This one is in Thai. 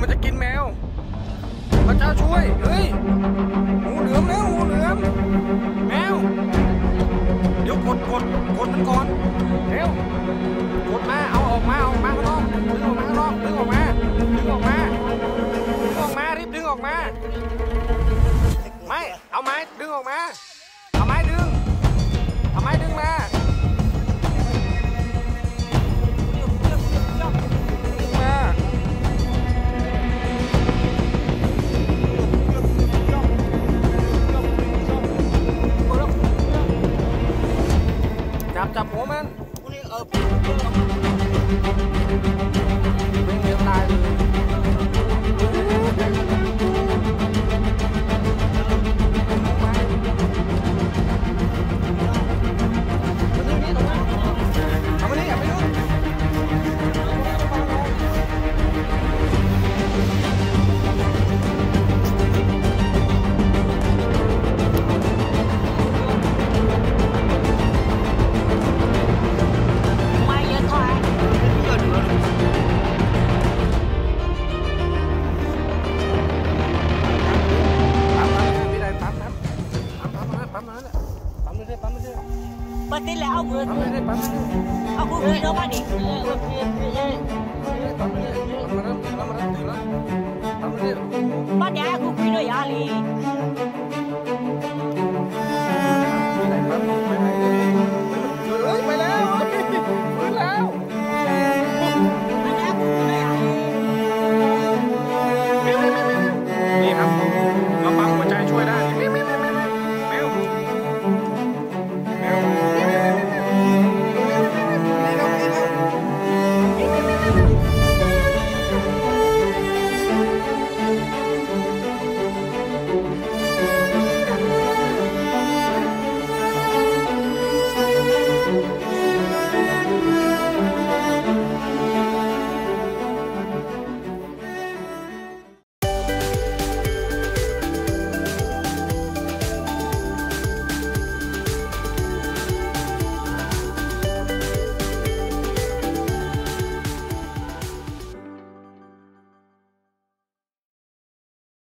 มันจะกินแมว พระเจ้าช่วย เฮ้ยงูเหลือมแล้วงูเหลือมแมว เดี๋ยวกดกดกดมันก่อนเร็วกดมา เอาออกมา ออกมาข้างนอกดึงออกมาข้างนอกดึงออกมา ดึงออกมา ดึงออกมา รีบดึงออกมา ไม่ เอาไม้ดึงออกมา เอาไม้ดึง เอาไม้ดึงมา นั่นแหละปั๊มเ